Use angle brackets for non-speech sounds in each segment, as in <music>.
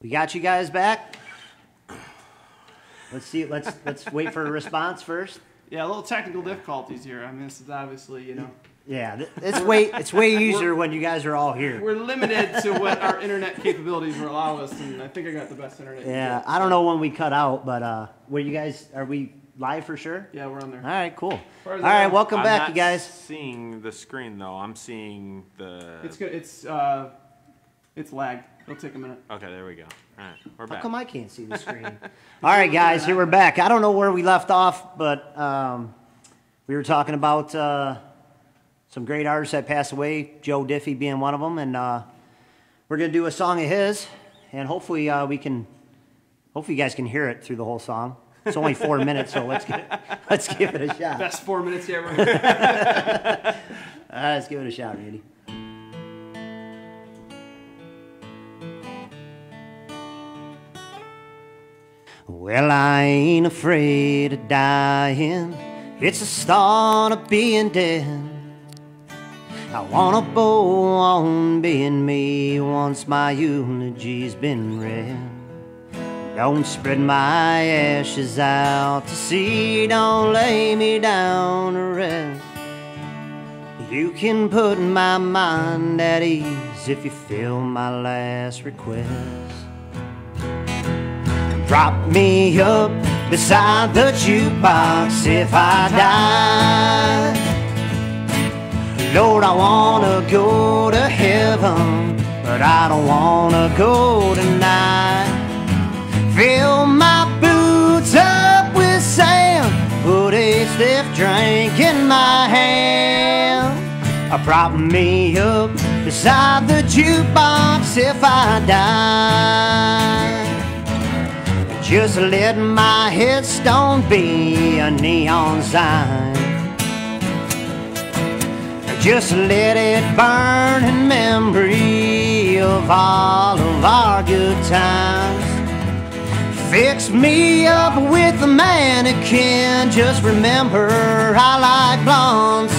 We got you guys back. Let's see. Let's let's wait for a response first. Yeah, a little technical difficulties here. I mean, this is obviously, you know, Yeah, it's way it's way easier when you guys are all here. we're limited to what our internet capabilities will allow us, and I think I got the best internet. Yeah, get. I don't know when we cut out, but uh, were you guys? Are we live for sure? Yeah, we're on there. All right, cool. All far right, welcome I'm back, not you guys. Seeing the screen though, I'm seeing the. It's good. It's uh, it's lagged. It'll take a minute. Okay, there we go. All right, we're How back. come I can't see the <laughs> screen? All right, guys, here we're back. I don't know where we left off, but um, we were talking about uh, some great artists that passed away, Joe Diffie being one of them, and uh, we're gonna do a song of his, and hopefully uh, we can, hopefully you guys can hear it through the whole song. It's only four <laughs> minutes, so let's get, let's give it a shot. Best four minutes ever. <laughs> All right, let's give it a shot, Randy. Well, I ain't afraid of dying. It's the start of being dead. I wanna go on being me once my eulogy's been read. Don't spread my ashes out to sea. Don't lay me down to rest. You can put my mind at ease if you fill my last request. Drop me up beside the jukebox if I die. Lord, I wanna go to heaven, but I don't wanna go tonight. Fill my boots up with sand, put a stiff drink in my hand. Uh, Prop me up beside the jukebox if I die. Just let my headstone be a neon sign. Just let it burn in memory of all of our good times. Fix me up with a mannequin. Just remember, I like blondes.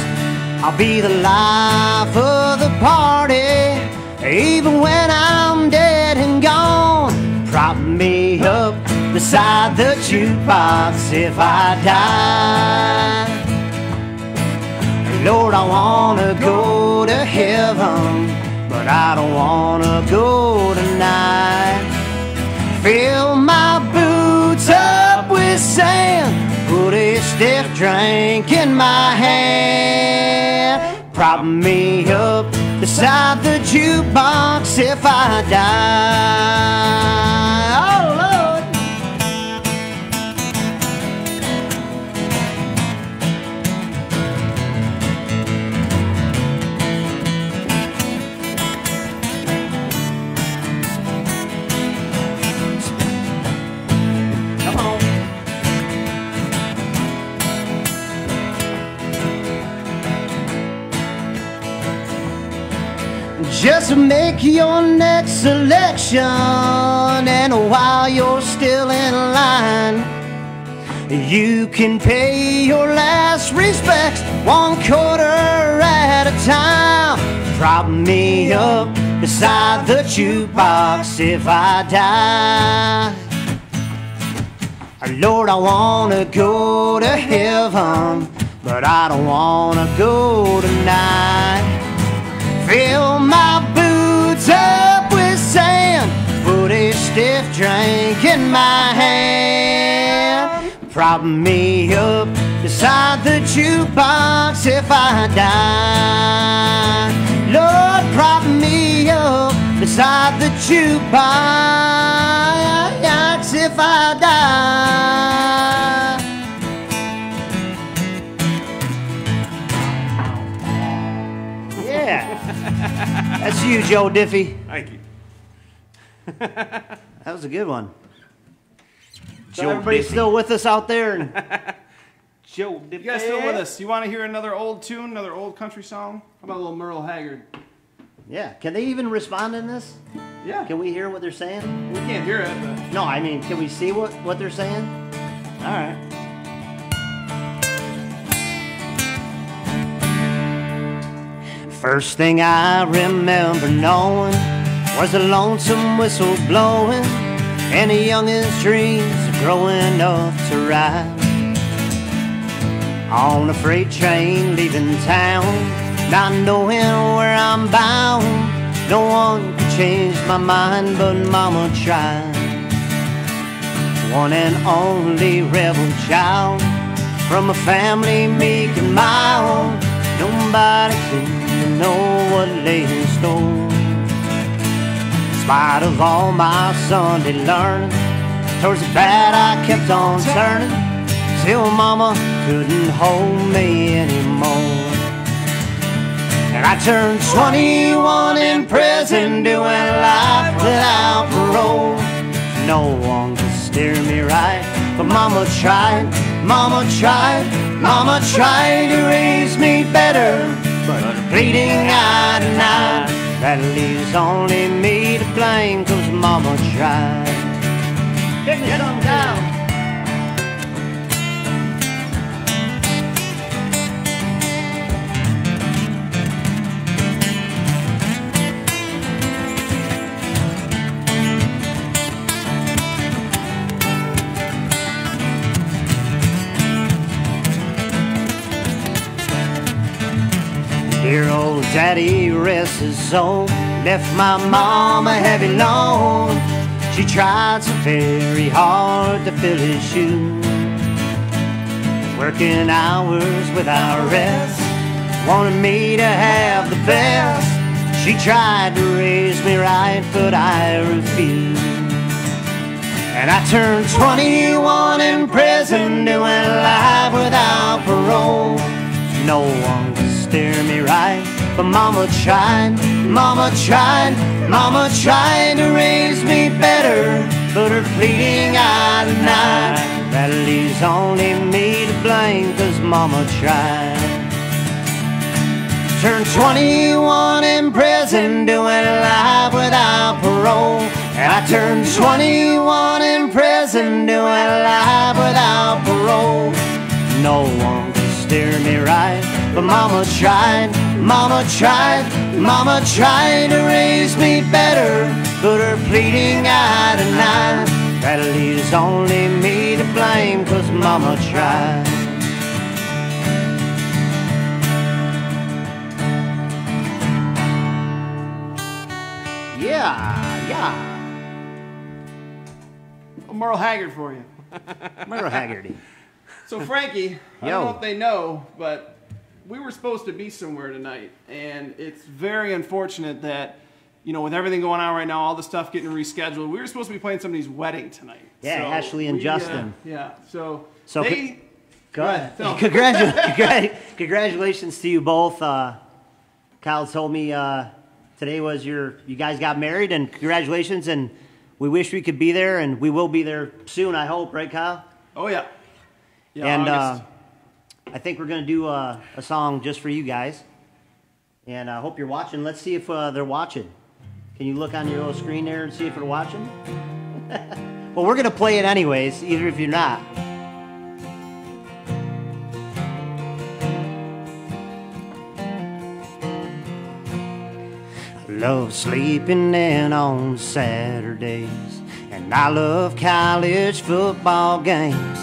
I'll be the life of the party, even when I'm dead and gone. Prop me up beside the jukebox if I die. Lord, I wanna go to heaven, but I don't wanna go tonight. Fill my boots up with sand, put a stiff drink in my hand. Prop me up beside the jukebox if I die. Just make your next selection, and while you're still in line, you can pay your last respects one quarter at a time. Prop me up beside the jukebox if I die. Lord, I wanna go to heaven, but I don't wanna go tonight. Fill my boots up with sand, put a stiff drink in my hand. Prop me up beside the jukebox if I die. Lord, prop me up beside the jukebox if I die. That's you, Joe Diffie. Thank you. <laughs> That was a good one. So Joe everybody Diffie. still with us out there? And <laughs> Joe, You guys still with us? You want to hear another old tune, another old country song? How about a little Merle Haggard? yeah, can they even respond in this? Yeah. Can we hear what they're saying? We can't hear it, but No, I mean, can we see what, what they're saying? All right. First thing I remember knowing was a lonesome whistle blowing, and the youngest dreams growing up to ride. On a freight train leaving town, not knowing where I'm bound. No one could change my mind, but Mama tried. One and only rebel child from a family meek and mild. Nobody to know what lay in store. In spite of all my Sunday learning, towards the bad I kept on turning. till Mama couldn't hold me anymore. And I turned 21 in prison, doing life without parole. No one could steer me right, but Mama tried, Mama tried, Mama tried to raise me better. But her pleading eye to that leaves only me to blame, cause Mama tried. Get. Daddy rests his soul Left my mom a heavy load. She tried so very hard to fill his shoes Working hours without rest Wanted me to have the best. She tried to raise me right but I refused. And I turned 21 in prison doing life without parole. No one could steer me right But mama tried, mama tried Mama tried to raise me better. But her pleading I denied. That leaves only me to blame Cause mama tried. Turned 21 in prison doing life without parole. And I turned 21 in prison doing life without parole. No one could steer me right, but Mama tried, Mama tried, Mama tried to raise me better, but her pleading I denied. That leaves only me to blame, cause Mama tried. Yeah, yeah. Merle Haggard for you. <laughs> Merle Haggerty. So Frankie, I don't know if they know, but we were supposed to be somewhere tonight, and it's very unfortunate that, you know, with everything going on right now, all the stuff getting rescheduled, we were supposed to be playing somebody's wedding tonight. Yeah, Ashley and we, uh, Justin. yeah, so, So they, Go ahead. Congratu- <laughs> congra- congratulations to you both. Uh, Kyle told me uh, today was your, you guys got married, and congratulations. And we wish we could be there, and we will be there soon, I hope, right, Kyle? oh yeah, yeah, and uh, August. I think we're going to do a, a song just for you guys. And I hope you're watching. Let's see if uh, they're watching. Can you look on your little screen there and see if they're watching? <laughs> well, we're going to play it anyways, either if you're not. I love sleeping in on Saturdays, and I love college football games,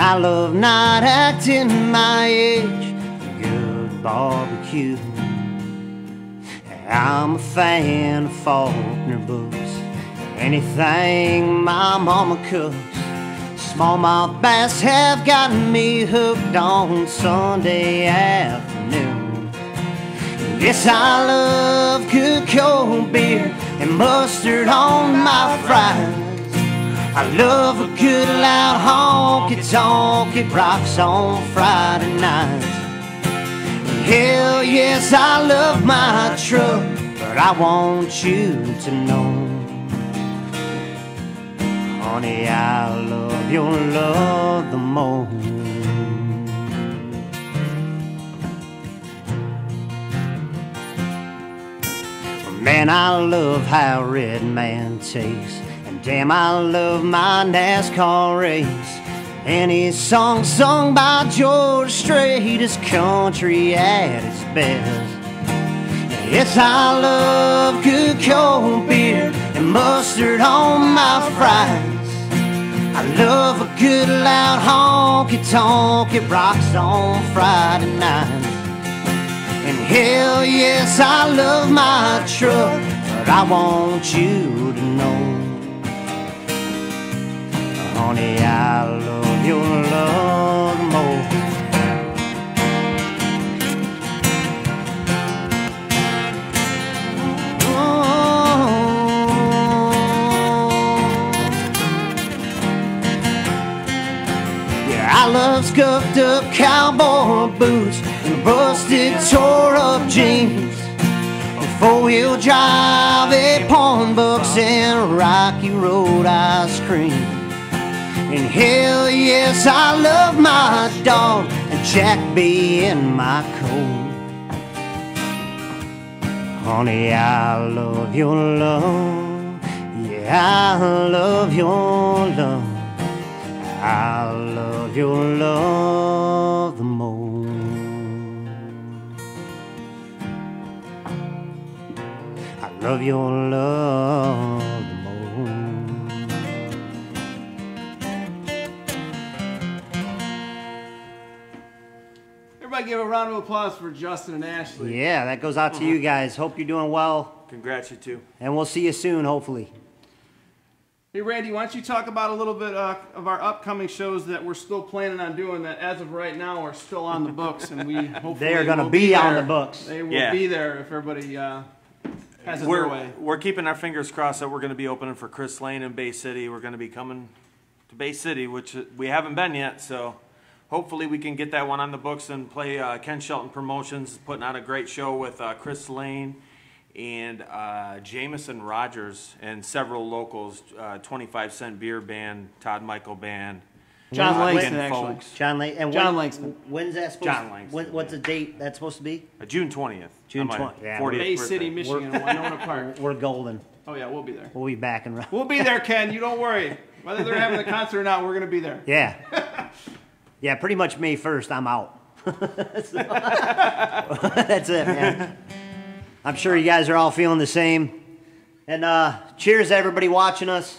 and I love not acting my age. for Good barbecue. I'm a fan of Faulkner books, anything my mama cooks. Smallmouth bass have gotten me hooked on Sunday afternoon. Yes, I love good cold beer and mustard on my fries. I love a good loud honky tonk it rocks on Friday nights. Hell yes, I love my truck, but I want you to know, honey, I love your love the most. Man, I love how Red Man tastes. Damn, I love my NASCAR race. And his song sung by George Strait is country at its best. Yes, I love good cold beer and mustard on my fries. I love a good loud honky tonk it rocks on Friday nights. And hell yes, I love my truck, but I want you honey, I love your love more. Oh. Yeah, I love scuffed up cowboy boots and busted, tore up jeans. Four wheel drive, eight pawn bucks, and Rocky Road ice cream. And hell yes, I love my dog and Jack be in my coat. Honey, I love your love. Yeah, I love your love. I love your love the most. I love your love Everybody give a round of applause for Justin and Ashley. Yeah, that goes out to you guys. Hope you're doing well, Congrats, you too. and we'll see you soon, hopefully. Hey, Randy, why don't you talk about a little bit uh, of our upcoming shows that we're still planning on doing that as of right now are still on the books and we <laughs> hopefully They are gonna will be on there. the books. They will Yeah. be there if everybody uh, has it their We're, way. we're keeping our fingers crossed that we're going to be opening for Chris Lane in Bay City. We're going to be coming to Bay City, which we haven't been yet. So hopefully we can get that one on the books and play uh, Ken Shelton Promotions, putting on a great show with uh, Chris Lane and uh, Jameson Rogers and several locals, uh, 25 Cent Beer Band, Todd Michael Band. John uh, Langston, actually. Folks. John Lang- and John when- Langston. When's that supposed? John Langston, When, what's yeah. the date that's supposed to be? Uh, June 20th. June 20th, yeah. Bay. City, Michigan, Wenonah Park. <laughs> We're golden. Oh yeah, we'll be there. We'll be back and We'll be there, Ken. You don't worry. Whether they're having the concert or not, we're gonna be there. Yeah. <laughs> Yeah, pretty much May 1st, I'm out. <laughs> <laughs> That's it, man. I'm sure you guys are all feeling the same. And uh, cheers to everybody watching us.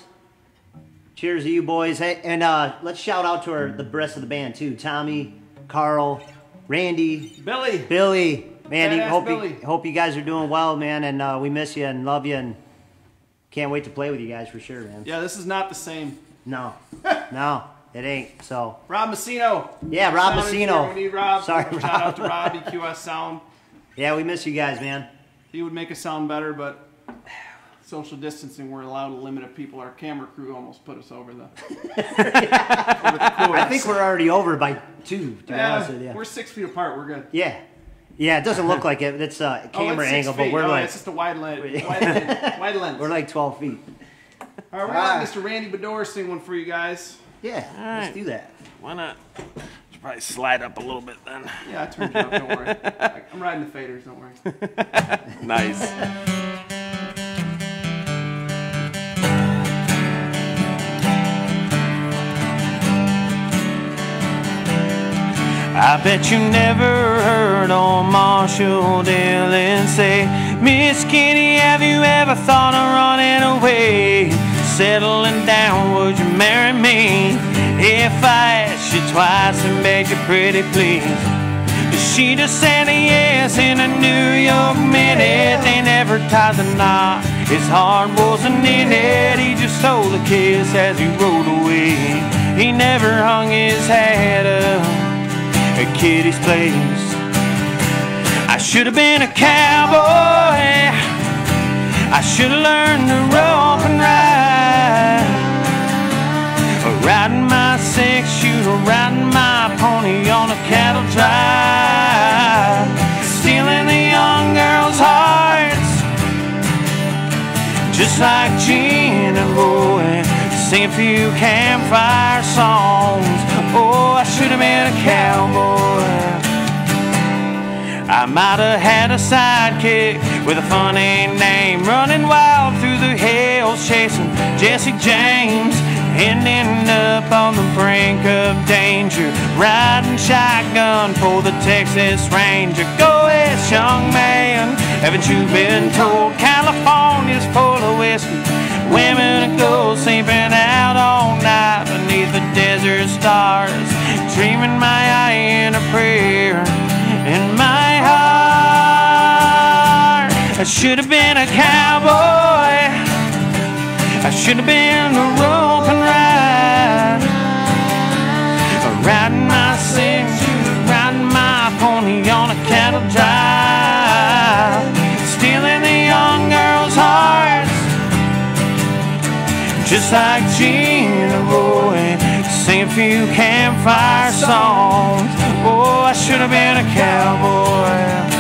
Cheers to you boys. Hey, and uh, let's shout out to our, the rest of the band too. Tommy, Carl, Randy, Billy. Billy. Man, you, hope, Billy. You, hope you guys are doing well, man. And uh, we miss you and love you and can't wait to play with you guys for sure, man. Yeah, this is not the same. No, <laughs> no, it ain't. So, Rob Messino. Yeah, Rob Sound. Messino. We need Rob. Sorry, Shout out to Rob. Rob, EQS Sound. yeah, we miss you guys, man. He would make us sound better, but social distancing, we're allowed a limit of people. Our camera crew almost put us over the. <laughs> over the I think we're already over by two, to be honest with Yeah, you. we're six feet apart. We're good. Yeah. Yeah, it doesn't look like it. It's a Oh, camera it's angle, feet. but we're oh, like it's just a wide lens. <laughs> Wide, lens. wide lens. we're like 12 feet. All right, we're gonna ah. Mr. Randy Badour sing one for you guys. Yeah, right. let's do that. Why not? Should probably slide up a little bit then. Yeah, I turned it up. Don't worry. <laughs> I'm riding the faders. Don't worry. <laughs> Nice. I bet you never heard old Marshall Dillon say, Miss Kitty, have you ever thought of running away? Settling down, would you marry me? If I asked you twice and begged you pretty please. She just said yes in a New York minute. They never tied the knot. His heart wasn't in it. He just stole a kiss as he rode away. He never hung his hat up at Kitty's place. I should have been a cowboy. I should have learned to rope and ride. Six shooter, riding my pony on a cattle drive. Stealing the young girls' hearts. Just like Gene and Roy. Sing a few campfire songs. Oh, I should have been a cowboy. I might have had a sidekick with a funny name, running wild through chasing Jesse James. ending up on the brink of danger. Riding shotgun for the Texas Ranger. Go west, young man. Haven't you been told California's full of whiskey? Women and girls sleeping out all night beneath the desert stars, dreaming my eye in a prayer in my heart. I should have been a cowboy. Should have been a rope and ride, riding my six, riding my pony on a cattle drive, stealing the young girls' hearts, just like Gina Roy, sing a few campfire songs. Oh, I should have been a cowboy.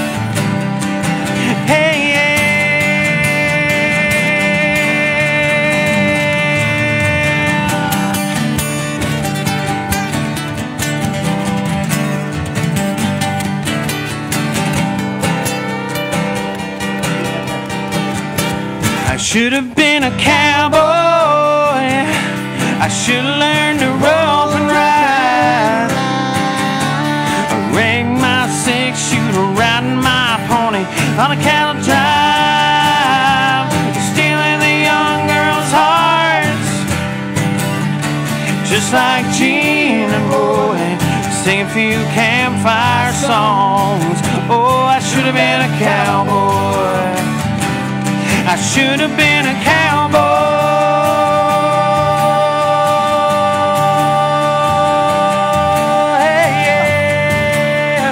Should have been a cowboy. I should have learned to rope and ride. Ring my six shooter, riding my pony on a cattle drive, stealing the young girls' hearts, just like Gene and Roy, sing a few campfire songs. Oh, I should have been a cowboy. I should have been a cowboy. Hey, Yeah.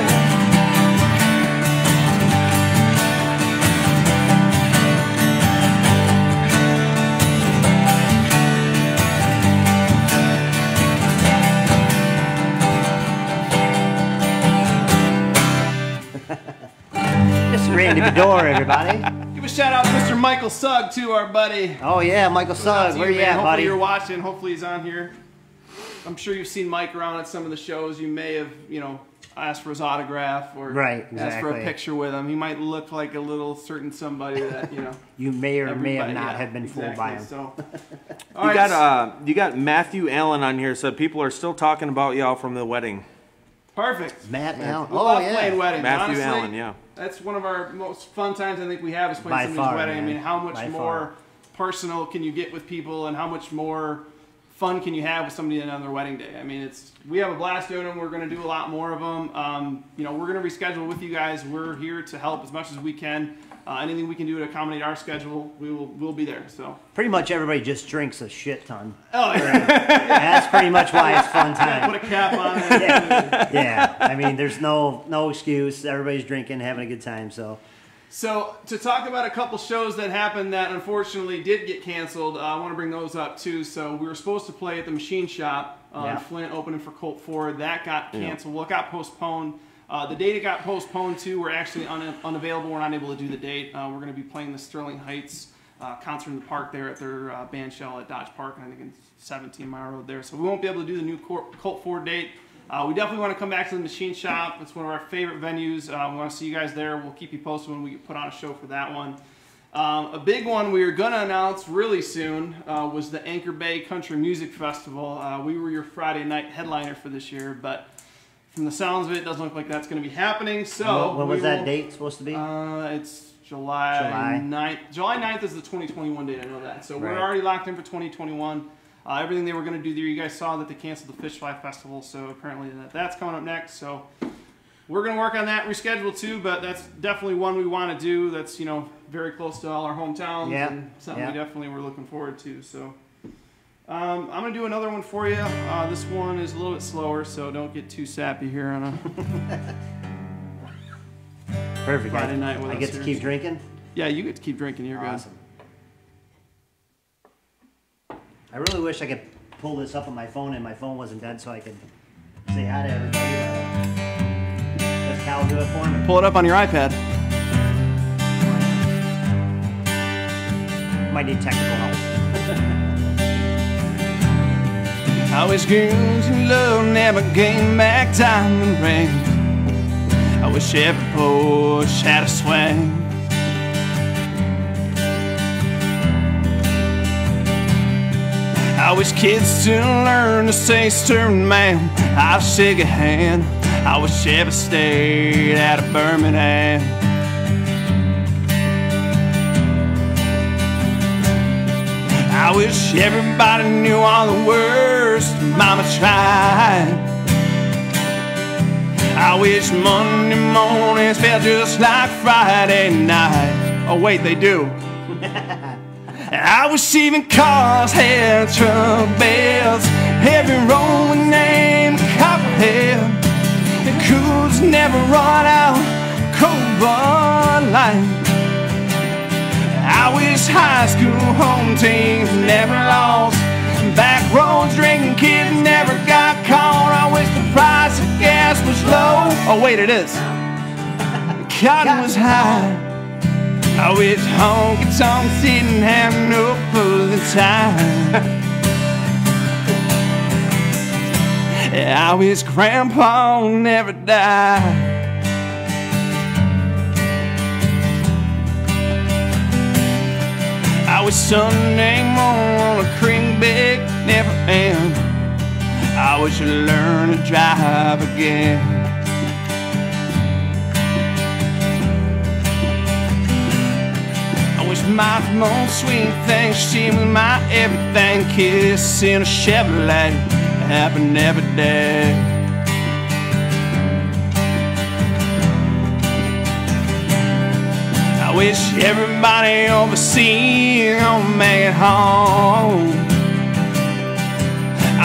This is Randy Badour, everybody. Give a shout out to Michael Sugg too, our buddy. Oh yeah, Michael Sugg, to where you man. at, Hopefully buddy? you're watching. Hopefully he's on here. I'm sure you've seen Mike around at some of the shows. You may have, you know, asked for his autograph or Right, asked for a picture with him. He might look like a little certain somebody that you know. <laughs> You may or may have not yeah, have been fooled by him. exactly. So, <laughs> You All right, got uh, you got Matthew Allen on here, so people are still talking about y'all from the wedding. Perfect. Matt Allen. We Oh love yeah. playing weddings. Matthew honestly. Allen, yeah. That's one of our most fun times I think we have is playing By somebody's far, wedding. I mean, how much By more personal can you get with people, and how much more fun can you have with somebody on their wedding day? I mean, it's we have a blast doing them. We're going to do a lot more of them. Um, you know, we're going to reschedule with you guys. We're here to help as much as we can. Uh, anything we can do to accommodate our schedule, we will we'll be there. So, Pretty much everybody just drinks a shit ton. oh yeah, That's pretty much why it's fun time. put a cap on it. Yeah. I mean, there's no no excuse. Everybody's drinking, having a good time. So So to talk about a couple shows that happened that unfortunately did get canceled, uh, I want to bring those up too. So we were supposed to play at the Machine Shop uh, Yeah. Flint, opening for Colt Ford. That got canceled. Well, it got postponed. Uh, the date it got postponed to, we're actually un- unavailable. We're not able to do the date. Uh, we're going to be playing the Sterling Heights uh, concert in the park there at their uh, band shell at Dodge Park, and I think it's 17 Mile Road there. So we won't be able to do the new Colt Ford date. Uh, we definitely want to come back to the Machine Shop. It's one of our favorite venues. Uh, we want to see you guys there. We'll keep you posted when we put on a show for that one. Um, a big one we are going to announce really soon was the Anchor Bay Country Music Festival. We were your Friday night headliner for this year, but from the sounds of it, it doesn't look like that's going to be happening. So what, we was that will- date supposed to be? Uh, it's July, July. 9th. July 9th is the 2021 date. I know that. So we're already locked in for 2021. Uh, everything they were going to do there, you guys saw that they canceled the Fish Fly Festival. So apparently that, that's coming up next. So we're going to work on that reschedule too. But that's definitely one we want to do. That's you know very close to all our hometowns Yeah, and something we yeah. definitely were looking forward to. So. Um, I'm gonna do another one for you. Uh, this one is a little bit slower, so don't get too sappy here on a <laughs> Perfect. Friday I, night with I get to here. keep drinking. Yeah, you get to keep drinking. You're Awesome. I really wish I could pull this up on my phone and my phone wasn't dead so I could say hi to everybody. Does Cal do it for me? Pull it up on your iPad. Might need technical help. <laughs> I wish girls in love never came back diamond ring. I wish every Porsche had a swing. I wish kids still learn to say and ma'am. I'll shake a hand. I wish Chevy stayed out of Birmingham. I wish everybody knew all the words Mama tried. I wish Monday mornings felt just like Friday night. Oh, wait, they do. <laughs> I wish even cars had truck bells. Every Roman name Copperhead. The coolers never run out. Cold Bud Light. I wish high school home teams never lost. Back roads drinking kids never got caught. I wish the price of gas was low. Oh, wait, it is. Cotton was high. I wish honky tonks didn't have no closing time. <laughs> I wish Grandpa never died. Wish Sunday morning on a cream bed never end. I wish I learned to drive again. I wish my most sweet thing, she was my everything. Kiss in a Chevrolet happened every day. Wish everybody overseas gonna make it home.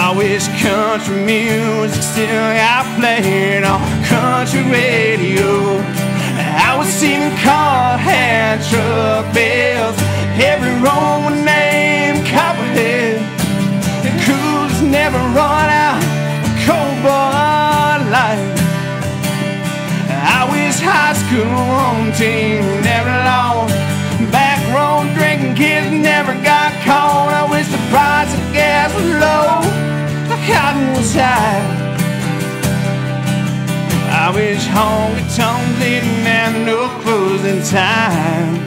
I wish country music still got playing on country radio. I was even car hand truck bells. Every Roman name Copperhead. The coolers never run out. Cold Bud Light. High school home team never lost. Back road drinking kids never got caught. I wish the price of gas was low, the cotton was high. I wish honky tonks didn't have no closing time.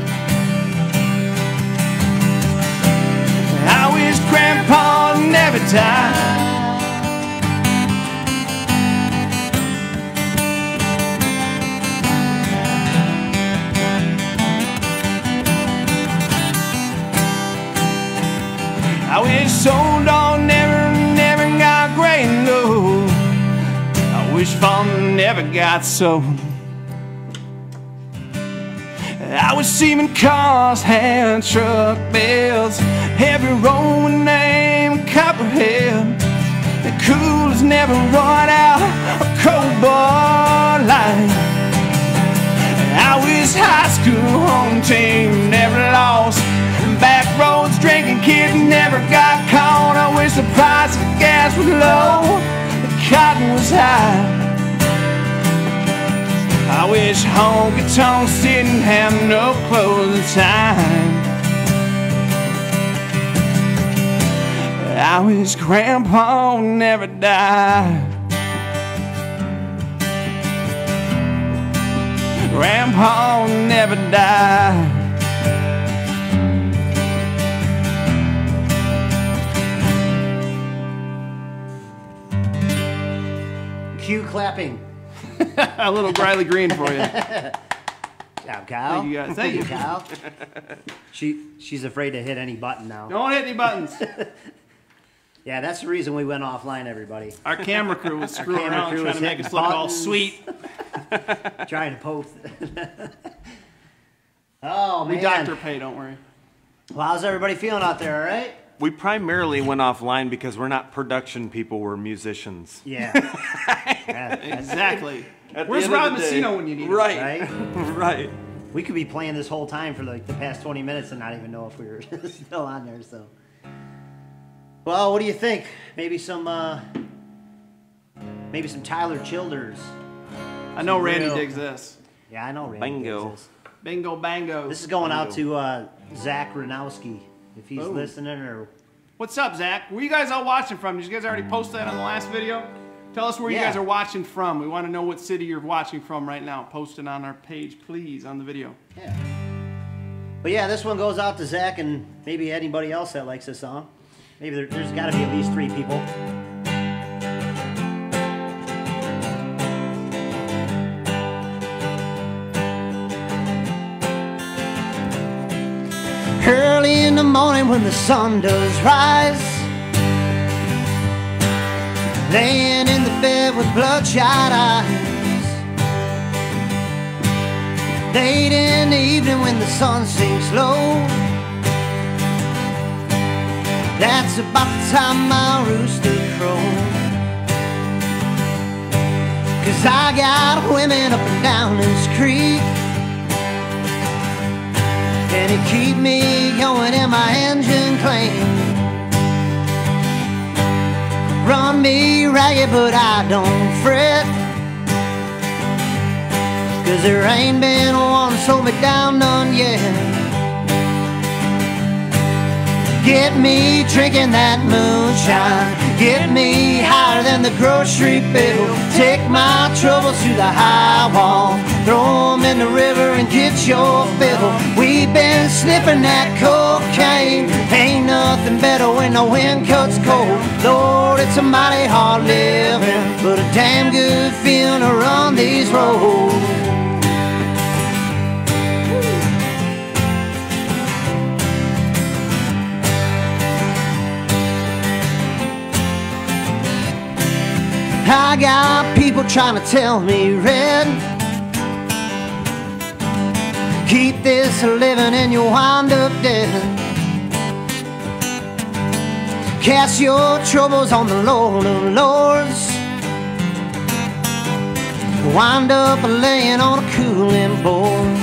I wish Grandpa never died. I wish old dog never, never got gray and. I wish fun never got sold. I wish even cars had truck bells. Every Roman name Copperhead. The coolers never run out of cold Bud Light. I wish high school home team never lost. Roads drinking kids never got caught. I wish the price of gas was low, the cotton was high. I wish honky tonks didn't have no closing time. I wish Grandpa never died. Grandpa never died. Cue clapping. <laughs> A little Riley Green for you. <laughs> Job, Kyle. Thank you, guys. Thank you. <laughs> Kyle. she she's afraid to hit any button now. Don't hit any buttons. Yeah, that's the reason we went offline, everybody. Our camera crew was screwing camera around crew trying was to make us look all sweet. Trying to post. oh man. We doctor pay, don't worry. Well, how's everybody feeling out there? All right? We primarily went offline because we're not production people, we're musicians. Yeah. <laughs> yeah Exactly. At Where's end of Rob Messino when you need him? Right. right. <laughs> Right. We could be playing this whole time for like the past 20 minutes and not even know if we were <laughs> still on there. So, well, what do you think? Maybe some, uh, maybe some Tyler Childers. I know Randy Real. digs this. Yeah, I know. Randy Bingo. digs This. Bingo bango. This is going out to uh, Zach Ranowski if he's Oh. listening or. What's up, Zach? Where you guys all watching from? Did you guys already post that on the last video? Tell us where you guys are watching from. We want to know what city you're watching from right now. Post it on our page, please, on the video. Yeah. But yeah, this one goes out to Zach and maybe anybody else that likes this song. Maybe there, there's got to be at least three people. When the sun does rise, laying in the bed with bloodshot eyes. Late in the evening when the sun sinks low. That's about the time my rooster crows. Cause I got women up and down this creek. And it keep me going and my engine clean. Run me ragged, but I don't fret. Cause there ain't been one slow me down none yet. Get me drinking that moonshine. Get me higher than the grocery bill. Take my troubles to the high wall. Throw 'em in the river and get your fill. We've been sniffing that cocaine. Ain't nothing better when the wind cuts cold. Lord, it's a mighty hard living, but a damn good feeling to run these roads. I got people trying to tell me red. Keep this living and you'll wind up dead. Cast your troubles on the Lord of Lords. Wind up laying on a cooling board.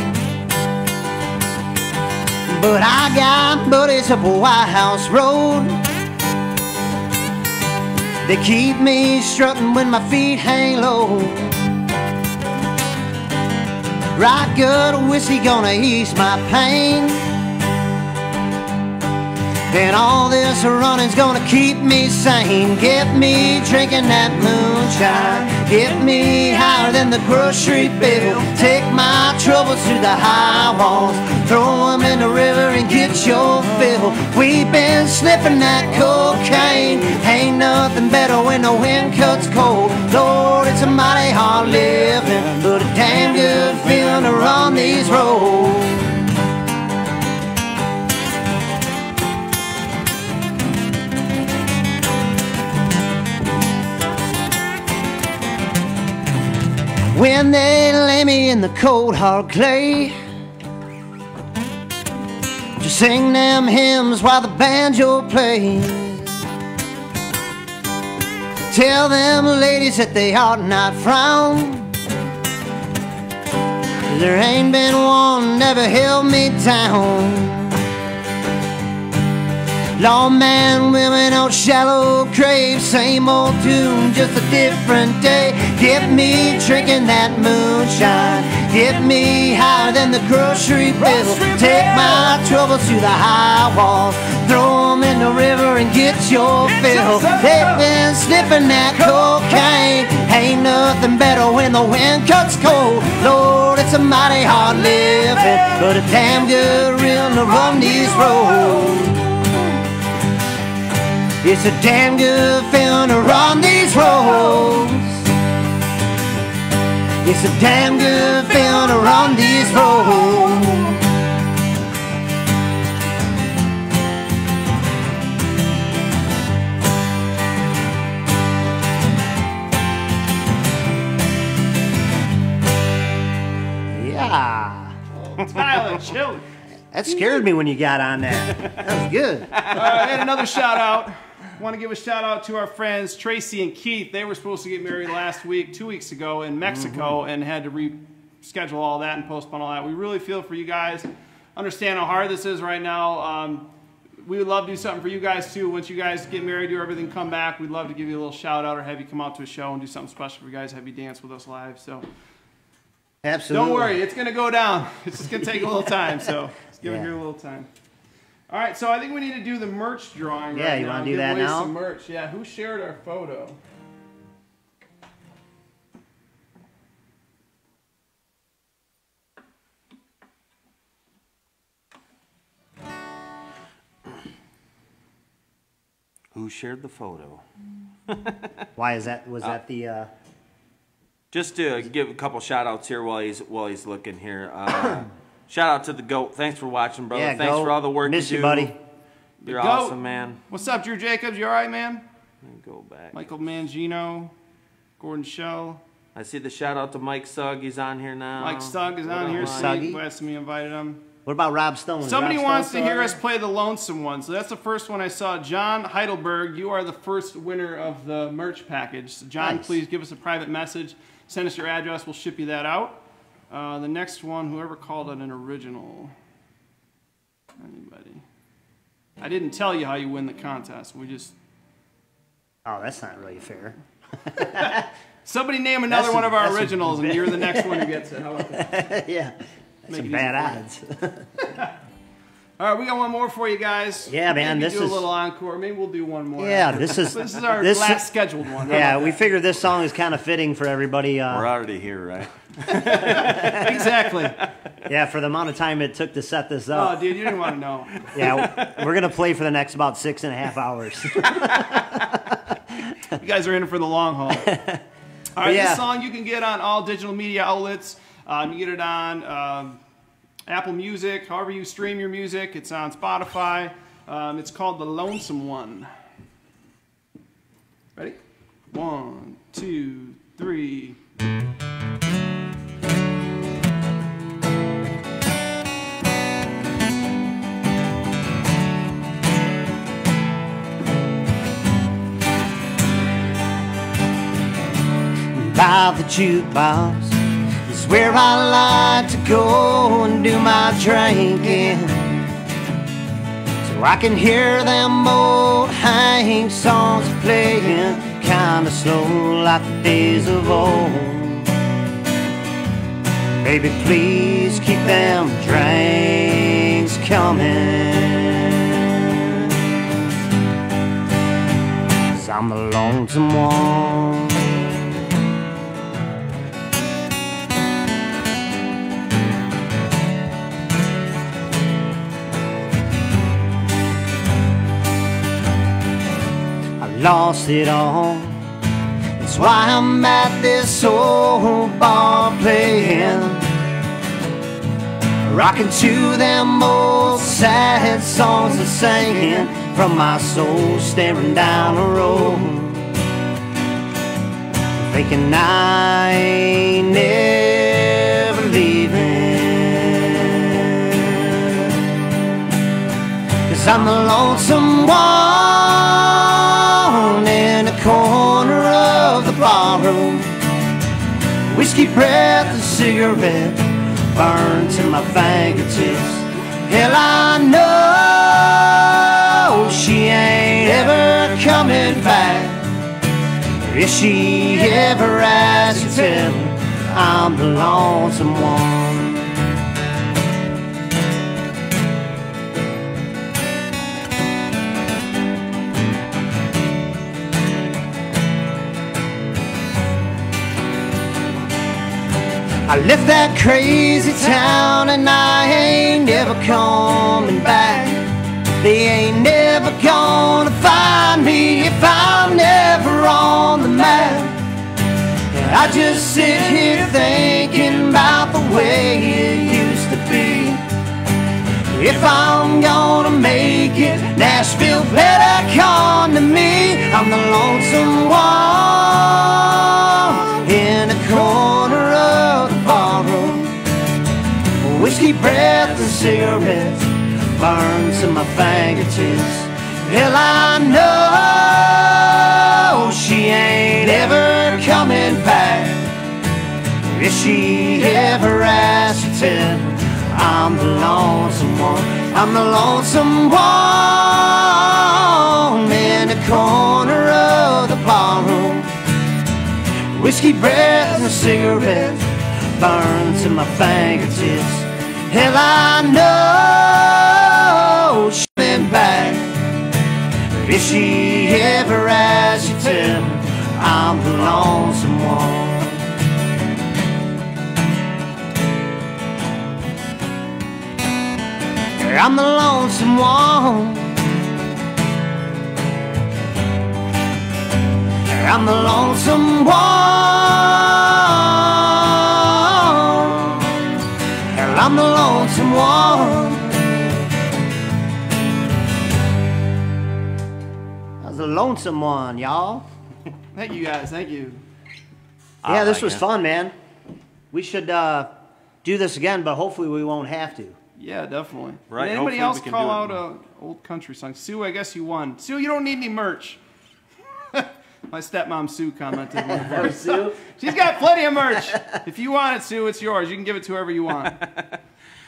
But I got buddies up a Whitehouse Road. They keep me strutting when my feet hang low. Right good whiskey gonna ease my pain. And all this running's gonna keep me sane. Get me drinking that moonshine. Get me higher than the grocery bill. Take my troubles to the high walls. Throw 'em in the river and get your fill. We've been sniffing that cocaine. Ain't nothing better when the wind cuts cold. Lord, it's a mighty hard living, good to run these roads. When they lay me in the cold hard clay Just sing them hymns while the banjo plays Tell them ladies that they ought not frown There ain't been one never held me down Lawman, women on shallow graves, same old tune, just a different day. Get me drinking that moonshine. Get me higher than the grocery bill. Take my troubles to the high walls. Throw 'em in the river and get your fill. They've been sniffing that cocaine. Ain't nothing better when the wind cuts cold. Lord, it's a mighty hard living, but a damn good real to run these roads. It's a damn good feeling to run these roads. It's a damn good feeling to run these roads. That scared me when you got on that. That was good. <laughs> All right, and another shout out. Want to give a shout out to our friends Tracy and Keith. They were supposed to get married last week, two weeks ago in Mexico, Mm-hmm. and had to reschedule all that and postpone all that. We really feel for you guys. Understand how hard this is right now. Um, we would love to do something for you guys too. Once you guys get married, do everything, come back. We'd love to give you a little shout out or have you come out to a show and do something special for you guys. Have you dance with us live. So Absolutely. don't worry, it's gonna go down. It's just gonna take a little time. So just give it Yeah. here a little time. All right, so I think we need to do the merch drawing. Yeah, right you now, wanna do give that away now? Some merch. Yeah, who shared our photo? who shared the photo. <laughs> Why is that? Was that the? Uh, Just to give a couple shout outs here while he's while he's looking here. Uh, <coughs> shout out to the goat. Thanks for watching, brother. yeah, Thanks go. for all the work Miss you you, do. buddy. You're goat. awesome, man. What's up, Drew Jacobs? You all right, man? Let me Go back. Michael Mangino, Gordon Shell, I see the shout out to Mike Sugg. He's on here now. Mike Sugg is What on here. Mike? Sweet. Suggy. Glad somebody invited him. What about Rob Stone? Somebody Rob Stone wants to still hear us play the Lonesome One, so that's the first one I saw. John Heidelberg, you are the first winner of the merch package. So John, Nice. please give us a private message. Send us your address. We'll ship you that out. Uh, the next one, whoever called it an original. Anybody? I didn't tell you how you win the contest. We just Oh, that's not really fair. <laughs> somebody name another That's one a- of our originals, and you're the next one who gets it. How about that? <laughs> yeah, that's some bad odds. <laughs> All right, we got one more for you guys. Yeah, man, Maybe this do is- a little encore. Maybe we'll do one more. yeah, this is This is our this- last scheduled one. How Yeah, we figured this song is kind of fitting for everybody. We're Uh, already here, right? <laughs> exactly. yeah, for the amount of time it took to set this up. Oh, dude, you didn't want to know. <laughs> Yeah, we're gonna play for the next about six and a half hours. <laughs> You guys are in it for the long haul. All right, yeah. this song you can get on all digital media outlets. Um, you get it on um, Apple Music, however you stream your music. It's on Spotify. Um, it's called The Lonesome One. Ready? One, two, three. The jukebox is where I like to go and do my drinking. So I can hear them old Hank songs playing, kinda slow like the days of old. Baby, please keep them drinks coming. Cause I'm the lonesome one. Lost it all. That's why I'm at this old bar playing. Rocking to them old sad songs and singing from my soul, staring down the road. Thinking I ain't never leaving. Cause I'm the lonesome one Whiskey breath and cigarette burn to my fingertips. Hell, I know she ain't ever coming back. If she ever asks, you tell her I'm the lonesome one. I left that crazy town and I ain't never coming back. They ain't never gonna find me if I'm never on the map. And I just sit here thinking about the way it used to be. If I'm gonna make it, Nashville better come to me. I'm the lonesome one Whiskey breath and cigarettes burn to my fingertips. Hell, I know she ain't ever coming back. If she ever asks, you I'm the lonesome one. I'm the lonesome one in the corner of the barroom. Whiskey breath and cigarettes burn to my fingertips. Hell, I know she's been back. If she ever asks, you tell her I'm the lonesome one. I'm the lonesome one. I'm the lonesome one. Lonesome one. I was a lonesome one, y'all. <laughs> Thank you guys. Thank you. I Yeah, this like was it. fun, man. We should uh, do this again, but hopefully we won't have to. Yeah, definitely. Right, Did anybody hopefully else we can call out it. a old country song? Sue, I guess you won. Sue, you don't need any merch. <laughs> My stepmom Sue commented. on. <laughs> Sue? She's got plenty of merch. If you want it, Sue, it's yours. You can give it to whoever you want.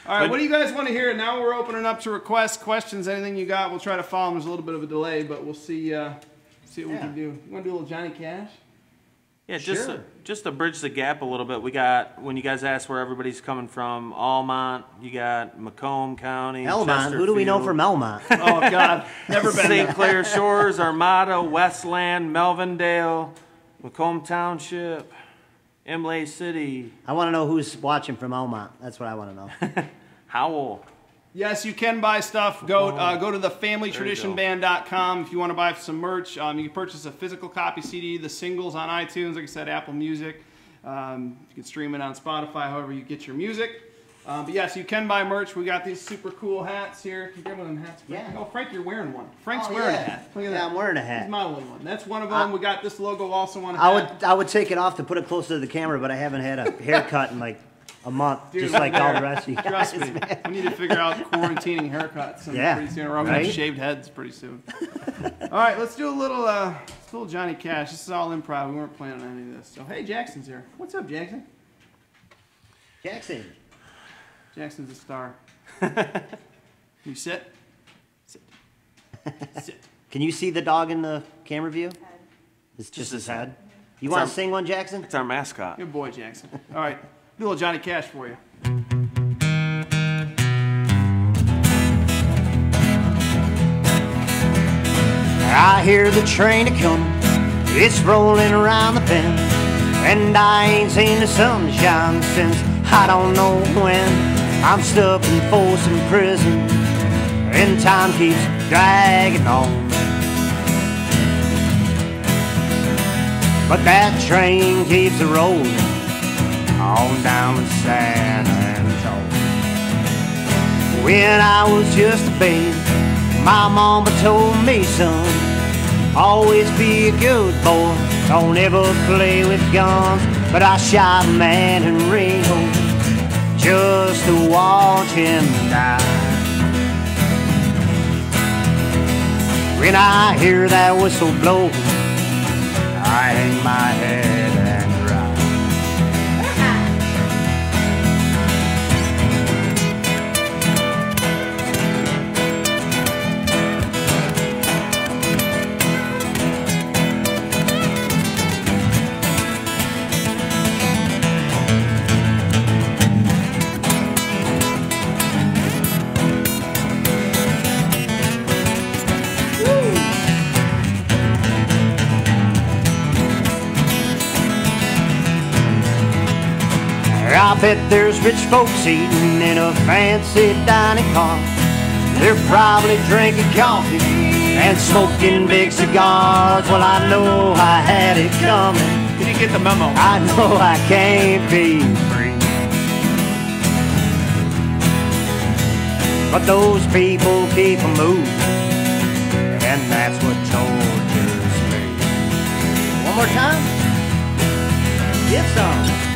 All right, what do you guys want to hear? Now we're opening up to requests, questions, anything you got. We'll try to follow them. There's a little bit of a delay, but we'll see. Uh, see what we can do. You want to do a little Johnny Cash? Yeah, just Sure. to, just to bridge the gap a little bit, we got when you guys asked where everybody's coming from, Almont, you got Macomb County, Elmont. Who do we know from Elmont? <laughs> Oh God, <laughs> never been St. Clair Shores, Armada, Westland, Melvindale, Macomb Township, Imlay City, I want to know who's watching from Elmont. That's what I want to know. <laughs> Howell. Yes, you can buy stuff. Go uh, go to the familytraditionband.com if you want to buy some merch. Um, you can purchase a physical copy CD, the singles on iTunes, like I said, Apple Music. Um, you can stream it on Spotify, however you get your music. Um, but yes, you can buy merch. We got these super cool hats here. Can you grab one of them hats? Frank? Yeah. Oh, Frank, you're wearing one. Frank's Oh, wearing yeah. a hat. Look at Yeah, that. I'm wearing a hat. He's modeling one. That's one of them. we got this logo also on a hat. I would I would take it off to put it closer to the camera, but I haven't had a <laughs> haircut in like a month, Dude, just like all the <laughs> rest of you guys. Trust me, we need to figure out quarantining haircuts and Yeah, pretty soon, or I'm gonna have shaved heads pretty soon. all right, let's do a little, uh, let's do a little Johnny Cash. This is all improv. We weren't planning on any of this. So, hey, Jackson's here. What's up, Jackson? Jackson. Jackson's a star. <laughs> you sit. Sit. Sit. Can you see the dog in the camera view? It's just, his head. You want to sing one, Jackson? It's our mascot. Good boy, Jackson. All right, do a little Johnny Cash for you. I hear the train a coming, it's rolling around the bend, and I ain't seen the sunshine since I don't know when. I'm stuck in Folsom Prison, and time keeps dragging on. But that train keeps a rolling on down to San Antonio. When I was just a baby, my mama told me, son, always be a good boy, don't ever play with guns. But I shot a man in Reno just to watch him die. When I hear that whistle blow, I hang my head bet there's rich folks eating in a fancy dining car. They're probably drinking coffee and smoking big cigars. Well, I know I had it coming. Did you get the memo? I know I can't be free. But those people keep a moving, and that's what tortures me. One more time. Get some.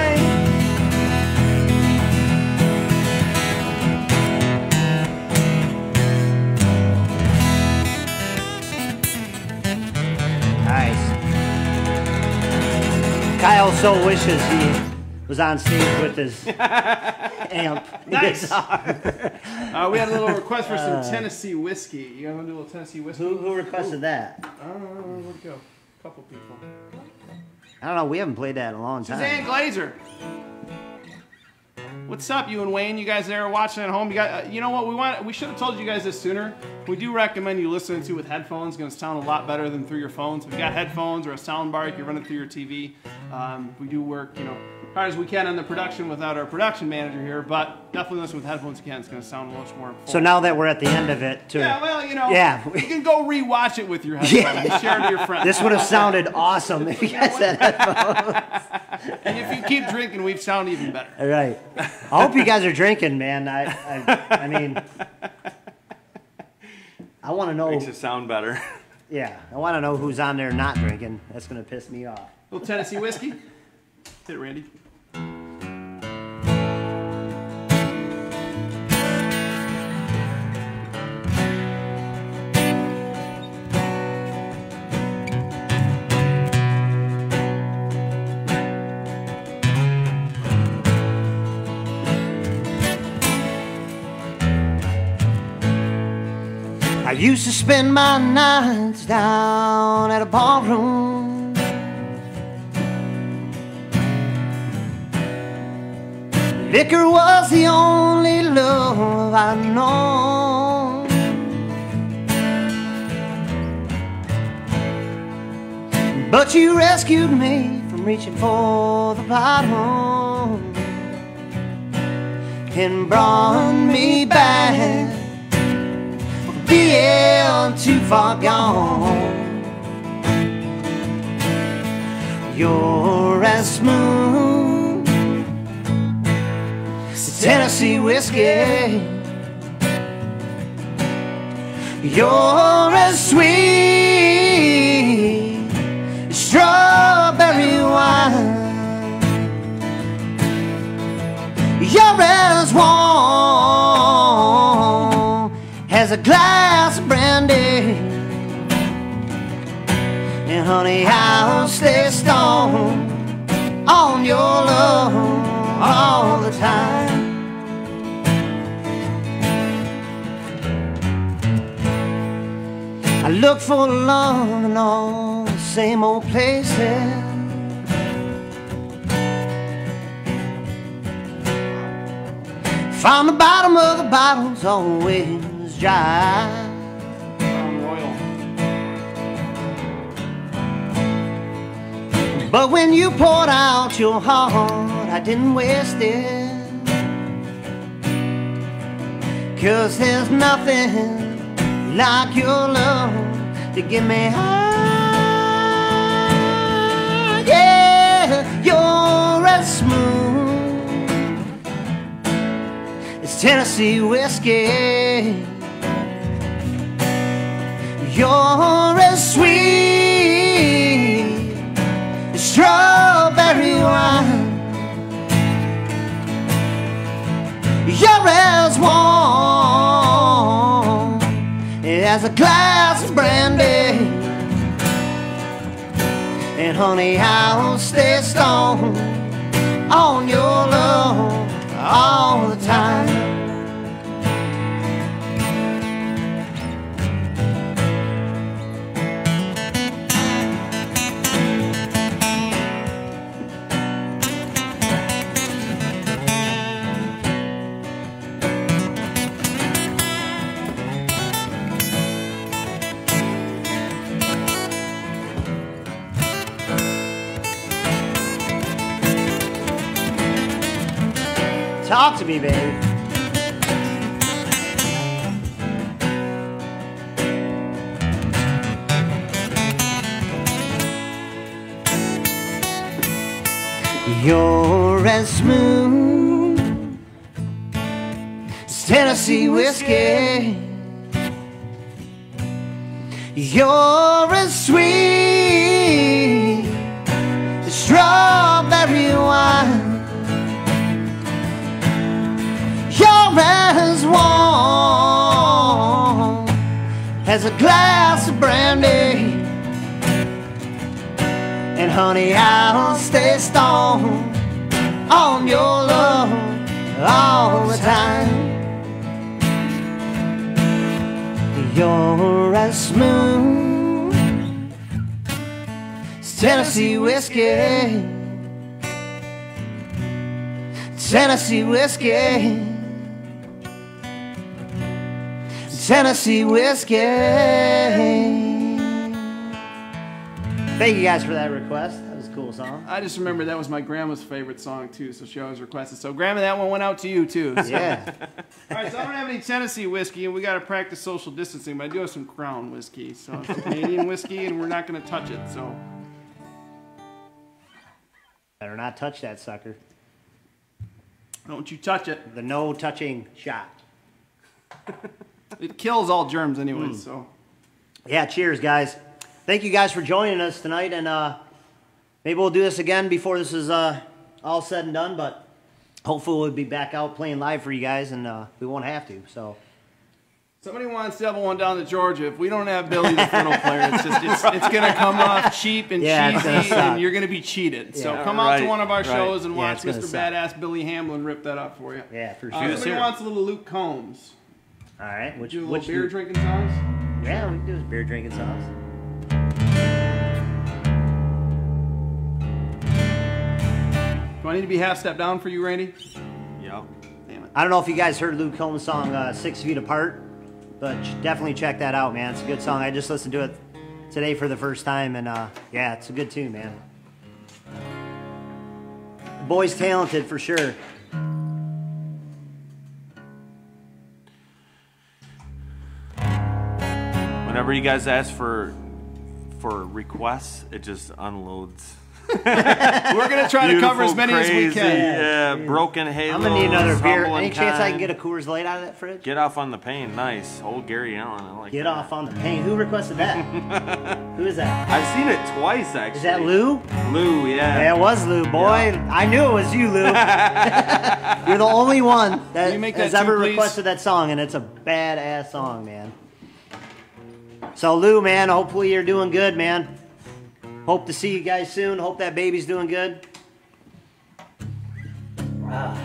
Kyle so wishes he was on stage with his <laughs> amp. Nice. <laughs> <laughs> Uh, we had a little request for some uh, Tennessee whiskey. You guys want to do a little Tennessee whiskey? Who, who requested that? I don't know. Where'd it go? A couple people. I don't know. We haven't played that in a long Suzanne time. Glazer. What's up, you and Wayne? You guys there watching at home? You got? Uh, you know what? We want. We should have told you guys this sooner. We do recommend you listen to with headphones. It's Going to sound a lot better than through your phones. If you got headphones or a sound bar, you can run it through your TV. Um, we do work, you know, hard as we can on the production without our production manager here, but definitely listen with headphones again. It's going to sound much more. So now that we're at the end of it, to, Yeah, well, you know, Yeah. <laughs> you can go rewatch it with your headphones. Yeah. and Share it to your friends. this would have sounded awesome if you guys had headphones. <laughs> and if you keep drinking, we'd sound even better. All right. I hope you guys are drinking, man. I, I, I mean, I want to know. Makes it sound better. <laughs> Yeah, I want to know who's on there not drinking. That's gonna piss me off. little Tennessee whiskey. Hit it, Randy. To spend my nights down at a ballroom. Liquor was the only love I know. But you rescued me from reaching for the bottom and brought me back being too far gone. You're as smooth as Tennessee whiskey. You're as sweet as strawberry wine. You're as warm glass of brandy. And honey, I'll stay stoned on your love all the time. I look for love in all the same old places. Found the bottom of the bottle's always But when you poured out your heart, I didn't waste it. Cause there's nothing like your love to get me high. Yeah, you're as smooth as Tennessee whiskey. You're as sweet as strawberry wine. You're as warm as a glass of brandy. And honey, I'll stay stoned on your love all the time. Talk to me, baby. You're as smooth as Tennessee whiskey. You're as sweet as a glass of brandy. And honey, I'll stay stoned on your love all the time. You're as smooth as Tennessee whiskey. Tennessee whiskey. Tennessee whiskey. Thank you guys for that request. That was a cool song. I just remember that was my grandma's favorite song too, so she always requested. So grandma, that one went out to you too. So. Yeah. <laughs> All right, so I don't have any Tennessee whiskey, and we got to practice social distancing, but I do have some Crown whiskey, so it's <laughs> Canadian whiskey, and we're not going to touch it. So Better not touch that sucker. don't you touch it. The no touching shot. <laughs> It kills all germs anyway. So Yeah, cheers, guys. Thank you guys for joining us tonight, and uh, maybe we'll do this again before this is uh, all said and done. But hopefully, we'll be back out playing live for you guys, and uh, we won't have to. So somebody wants to have one down to Georgia. If we don't have Billy the fiddle player, it's just it's, it's going to come off cheap and Yeah, it's gonna cheesy, and you're going to be cheated. So Yeah. come out to one of our right. shows and Yeah, watch Mr. suck. Badass Billy Hamlin rip that up for you. yeah, for Uh, sure. somebody here. wants a little Luke Combs. All right, which Do a little which beer drinking songs. Yeah, we can do beer drinking songs. Do I need to be half step down for you, Randy? Yep. Damn it. I don't know if you guys heard Luke Combs' song uh, Six Feet Apart, but definitely check that out, man. It's a good song. I just listened to it today for the first time, and uh, yeah, it's a good tune, man. The boy's talented for sure. Whenever you guys ask for for requests, it just unloads. <laughs> We're gonna try to cover as Beautiful, many as we can. Yeah, broken halos. I'm gonna need another beer. Any and chance I can get a Coors Light out of that fridge? Get off on the pain. Nice. Old Gary Allan. I like Get that. off on the pain. Who requested that? <laughs> Who is that? I've seen it twice actually. Is that Lou? Lou, yeah. Yeah, it was Lou, boy. I knew it was you, Lou. <laughs> You're the only one that you make has that too, ever please? requested that song, and it's a badass song, man. So, Lou, man, hopefully you're doing good, man. Hope to see you guys soon. Hope that baby's doing good. Ah.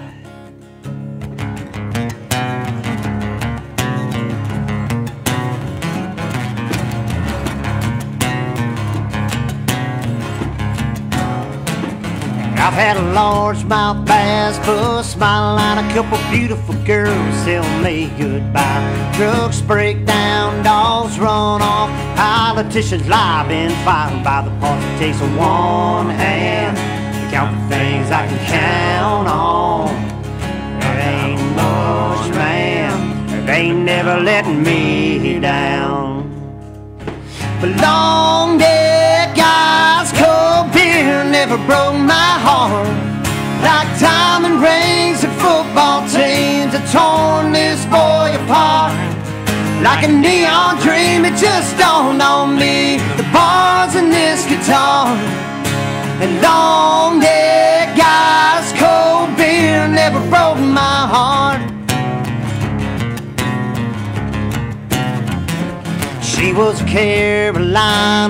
I've had a largemouth bass, but smile on a couple beautiful girls tell me goodbye. Trucks break down, dogs run off, politicians lie, been fired by the parts it takes of one hand to count the things I can count on. There ain't much, man, they ain't never letting me down. But long beer never broke my heart. Like diamond rings and football teams have torn this boy apart. Like a neon dream, it just dawned on me. The bars and this guitar. And long dead guys, cold beer never broke my heart. She was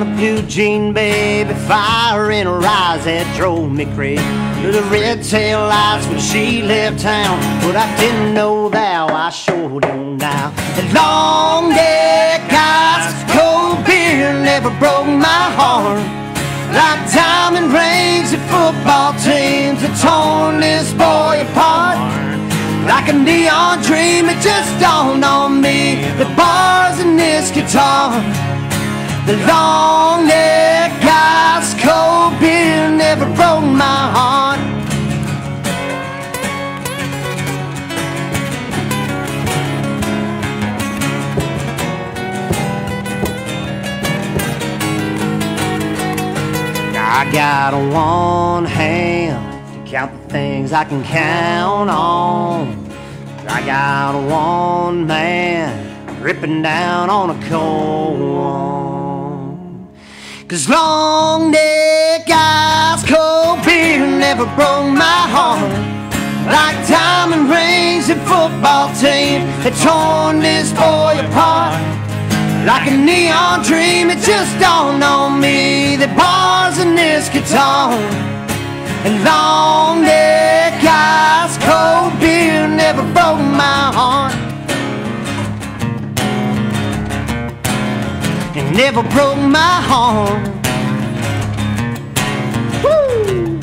a Carolina blue jean baby, fire in her eyes that drove me crazy. The red tail lights when she left town, but I didn't know that. I sure don't now. And long dead guys, cold beer never broke my heart. Like diamond rings and football teams have torn this boy apart. Like a neon dream, it just dawned on me. The bars and this guitar, the long neck guys, cold beer never broke my heart. I got a one hand to count the things I can count on. I got a one man ripping down on a cold one. Cause long neck guys, cold beer never broke my heart. Like diamond rings and football team had torn this boy apart. Like a neon dream, it just dawned on me that bars in this guitar and long neck ice cold beer never broke my heart. Never broke my heart. Woo!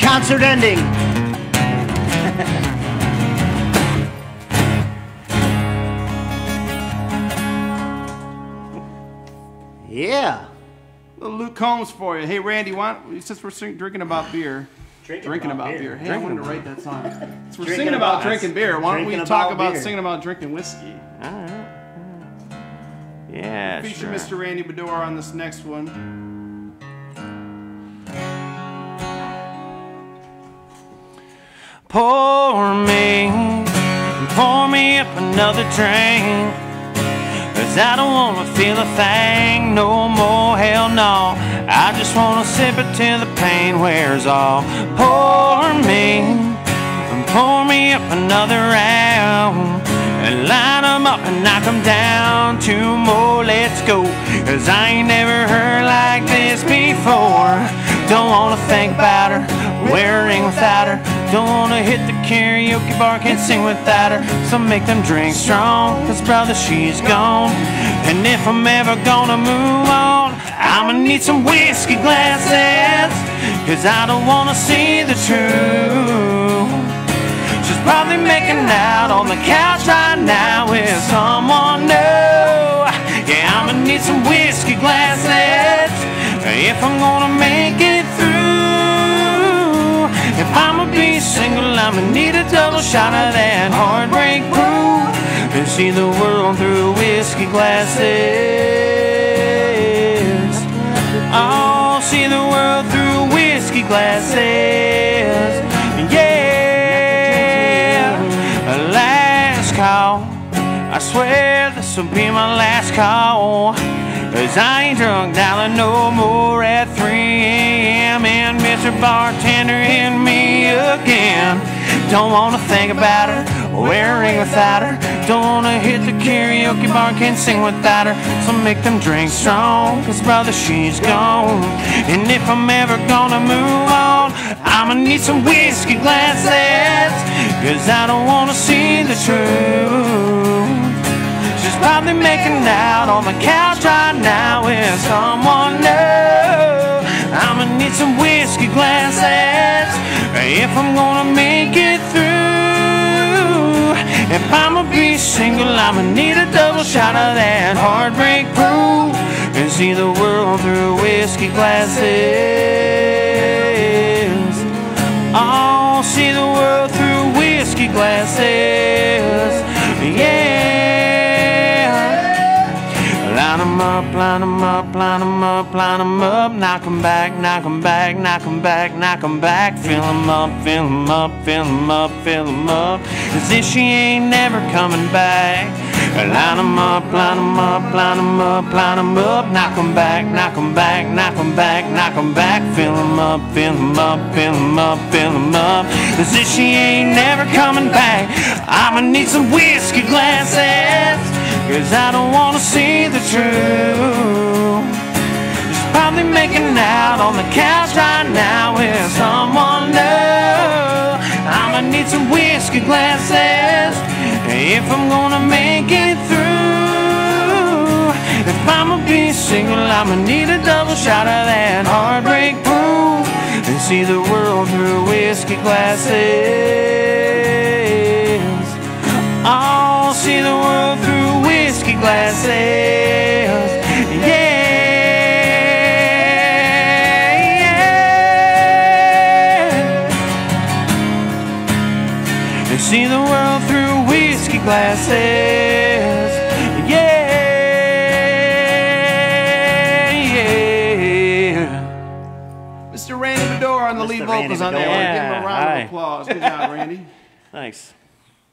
Concert ending. <laughs> yeah. Little Luke Combs for you. Hey, Randy, why, since we're sing, drinking about beer, drinking, about, beer. Hey, I wanted to write that song. <laughs> Since we're Drinking singing about, about- drinking beer, why don't we drinking talk about about beer. singing about drinking whiskey? Yeah, Feature sure. Mr. Randy Badour on this next one. Pour me, pour me up another drink. Cause I don't wanna feel a thing no more, hell no. I just wanna sip it till the pain wears off. Pour me, pour me up another round. And line 'em up and knock 'em down. Two more, let's go. Cause I ain't never heard like this before. Don't wanna think about her, wear a ring without her. Don't wanna hit the karaoke bar, can't sing without her. So make them drink strong, cause brother, she's gone. And if I'm ever gonna move on, I'ma need some whiskey glasses. Cause I don't wanna see the truth. She's probably making out on the couch right now with someone new. Yeah, I'ma need some whiskey glasses if I'm gonna make it through. If I'ma be single, I'ma need a double shot of that heartbreak brew and see the world through whiskey glasses. Oh, see the world through whiskey glasses. Yeah, last call. I swear this will be my last call. Cause I ain't drunk dialing no more at 3 a.m. And Mr. Bartender hit me again. Don't wanna think about her, wear a ring without her. Don't wanna hit the karaoke bar, can't sing without her. So make them drink strong, cause brother, she's gone. And if I'm ever gonna move on, I'ma need some whiskey glasses. Cause I don't wanna see the truth. She's probably making out on the couch right now with someone new. I'ma need some whiskey glasses if I'm gonna make it through. If I'ma be single, I'ma need a double shot of that heartbreak brew and see the world through whiskey glasses. Oh, see the world through whiskey glasses. Yeah. Line 'em up, line 'em up, line 'em up, line 'em up. Knock 'em back, knock 'em back, knock 'em back, knock 'em back. Fill 'em up, fill 'em up, fill 'em up, fill 'em up. As if she ain't never coming back. Line 'em up, line 'em up, line 'em up, line 'em up. Knock 'em back, knock 'em back, knock 'em back, knock 'em back. Fill 'em up, fill 'em up, fill 'em up, fill 'em up. As if she ain't never coming back. I'ma need some whiskey glasses. Cause I don't wanna see the truth. She's probably making out on the couch right now with someone new. I'ma need some whiskey glasses if I'm gonna make it through. If I'ma be single, I'ma need a double shot of that heartbreak brew and see the world through whiskey glasses. I'll see the world through whiskey glasses. Yeah. yeah. And see the world through whiskey glasses. Yeah. Yeah. Mr. Randy Badour on the Mr. lead Randy vocals on there. I wanna Give him a round Yeah, of applause. Good job, Randy. <laughs> Nice.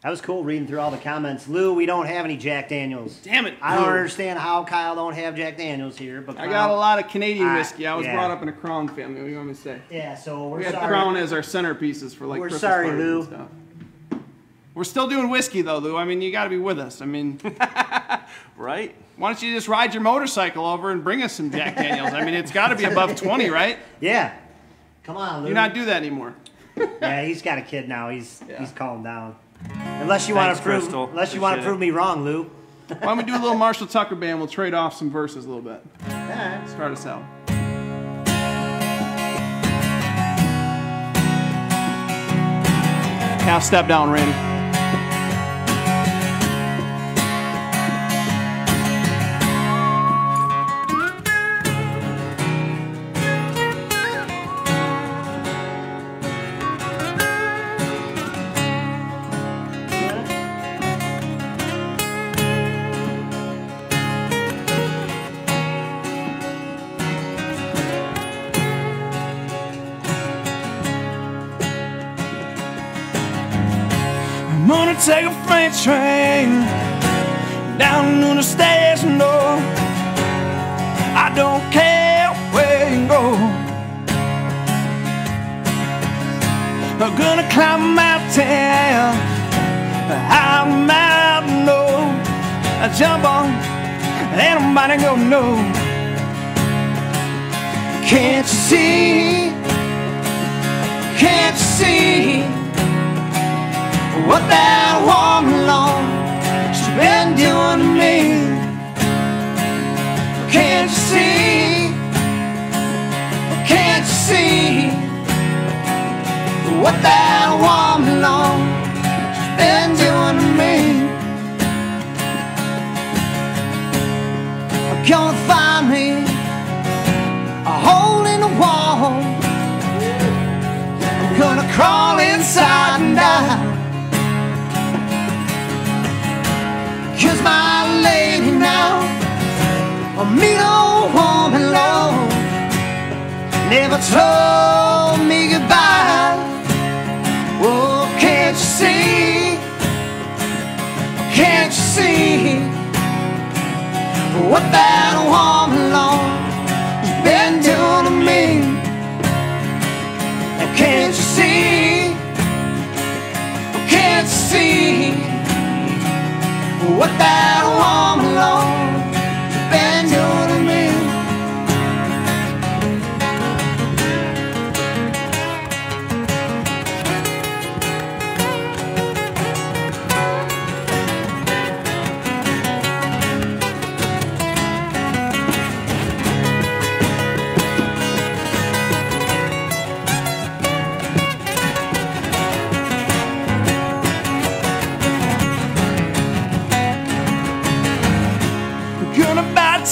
That was cool reading through all the comments. Lou, we don't have any Jack Daniels. Damn it! I don't Lou. understand how Kyle don't have Jack Daniels here, but I got a lot of Canadian whiskey. I was yeah. brought up in a Crown family. What do you want me to say? Yeah, so we're We had sorry. Crown as our centerpieces for like We're Christmas sorry, Lou. and stuff. We're still doing whiskey though, Lou. I mean, you got to be with us. I mean, <laughs> Right? why don't you just ride your motorcycle over and bring us some Jack Daniels? I mean, it's got to be above <laughs> 20, right? Yeah. Come on, Lou. You not do that anymore. yeah, he's got a kid now. He's <laughs> Yeah. he's calmed down. Unless you want to prove, Crystal. unless you want to prove me wrong, Lou. <laughs> Why don't we do a little Marshall Tucker band? We'll trade off some verses a little bit. Yeah. Start us out. Half step down, Randy. A freight train down to the station door. I don't care where you go. I'm gonna climb a mountain, high mountain, no. I jump on, ain't nobody gonna know. Can't you see? Can't you see? What that woman long she's been doing to me. Can't you see? Can't you see what that woman long she's been doing to me? i Gonna find me a hole in the wall. I'm gonna crawl inside my lady now, a mean old woman, Lord, never told me goodbye. Oh, can't you see? Can't you see what that woman, Lord, has been doing to me? Can't what that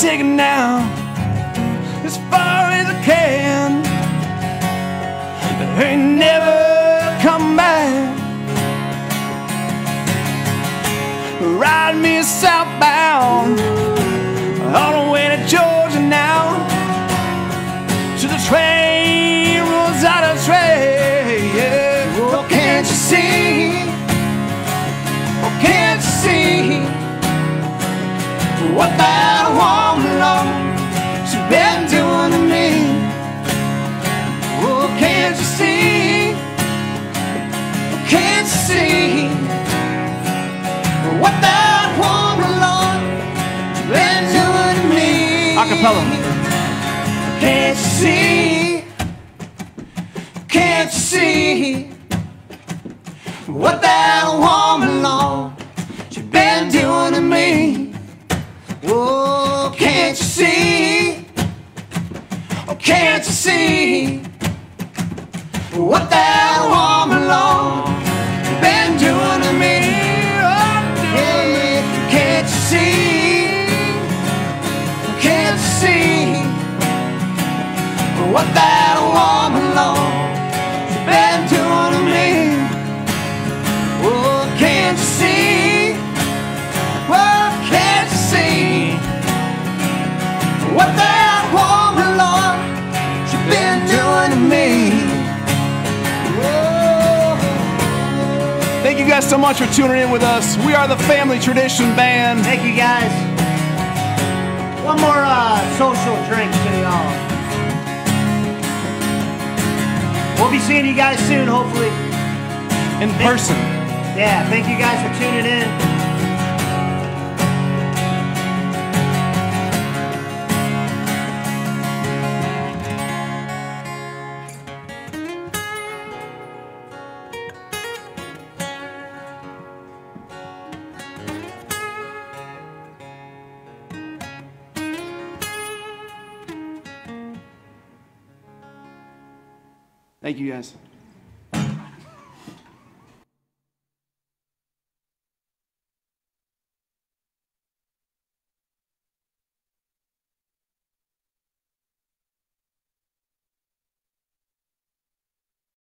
ticket now, as far as I can. But ain't never come back. Ride me southbound, all the way to Georgia now. To the train rolls out of train. Well, can't you see? Oh, can't you see? what that she been doing to me. Oh, can't you see? Can't you see what that woman Lord she been doing to me? Acapella. Can't you see? Can't you see what that woman Lord she been doing to me? Oh. Can't you see? Oh, can't you see what that woman, Lord, been doing to me? Oh, can't you see? Can't you see what that woman, so much for tuning in with us. We are the Family Tradition Band. Thank you guys. One more uh, social drink to y'all. We'll be seeing you guys soon, hopefully. In person. Yeah, thank you guys for tuning in. Thank you guys.